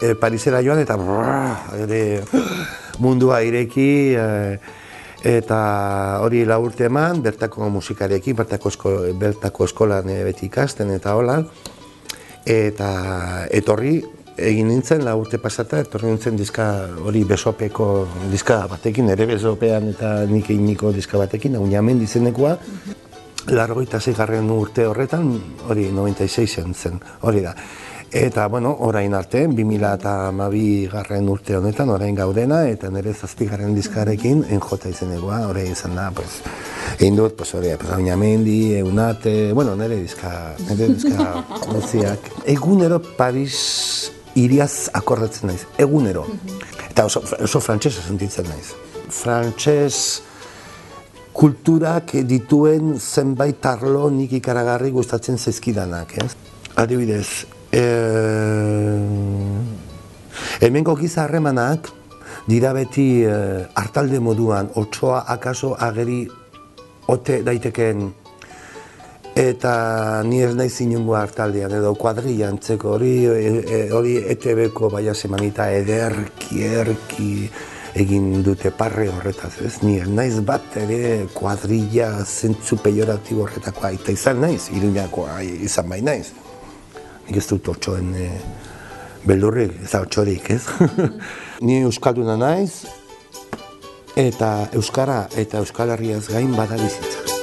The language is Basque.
e, Parisera joan eta brrr, ere, mundua ireki e, eta hori la urte eman, bertako musikarekin, bertako, esko, bertako eskolan e, beti ikasten eta hola. Eta etorri egin nintzen la urte pasata, etorri nintzen diska hori besopeko diska batekin, ere besopean eta nik eginiko diska batekin, hau niamen dizenekoa, largoita zeigarren urte horretan, hori 96 zen, hori da. Eta, bueno, orain arte, 2000 eta mabi garren urte honetan, orain gaudena, eta nire zazpigarren diskarekin, enjota izenegoa, hori izan da, pues, egin dut, pues, hori, pues, Mendi, Eunate, bueno, nire diska, nire diska guztiak. Egunero Paris iriaz akordatzen naiz, egunero. Eta oso, oso frantsesa sentitzen naiz. Frantses kulturak dituen zenbait arlo nik ikaragarri gustatzen zaizkidanak, ez? Adibidez, e... hemengo giza harremanak dira beti e, hartalde moduan, otsoa akaso ageri ote daiteken eta ni ez naiz inungo hartaldean edo kuadrilla antzeko hori e, e, hori ETB-ko baia semanita ederki, erki egin dute parre horretaz, ez? Ni ez naiz bat ere kuadrilla zentzu pejoratibo horretakoa eta izan naiz, iruñakoa izan bai naiz. Nik ez dut otxoen e, beldurrik, ez da otxorik, ez? Ni euskalduna naiz eta euskara eta euskal herriaz gain bada bizitza.